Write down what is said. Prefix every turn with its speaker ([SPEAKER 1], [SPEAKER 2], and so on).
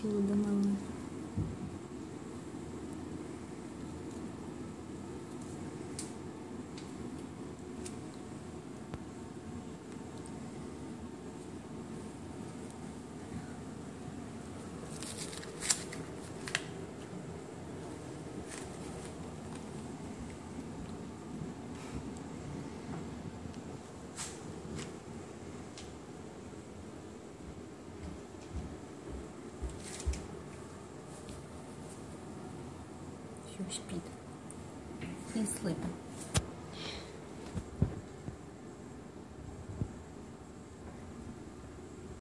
[SPEAKER 1] хилы да que o inspira. E se lembra.